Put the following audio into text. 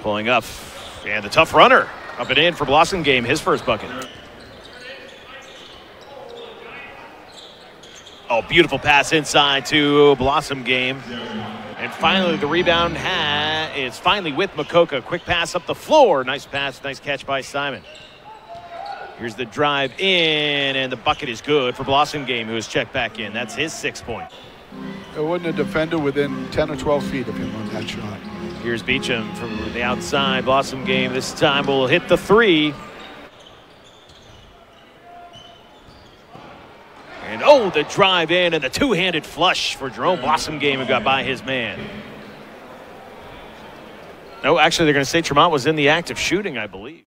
Pulling up. And the tough runner. Up and in for Blossomgame, his first bucket. Oh, beautiful pass inside to Blossomgame. And finally, the rebound is finally with Mokoka. Quick pass up the floor. Nice pass, nice catch by Simon. Here's the drive in, and the bucket is good for Blossomgame, who has checked back in. That's his six point. There wasn't a defender within 10 or 12 feet of him on that shot. Here's Beecham from the outside. Blossomgame this time will hit the three. And oh, the drive in and the two handed flush for Jerome Blossomgame who got by his man. No, actually, they're going to say Tremont was in the act of shooting, I believe.